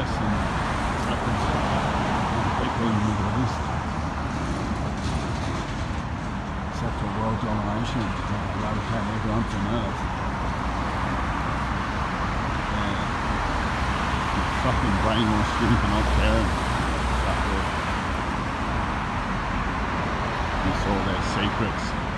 Texas and Arkansas. They people in the Middle East. Such a world domination by the time everyone from Earth. And fucking brainwashed you not caring. Fuck off. You saw their secrets.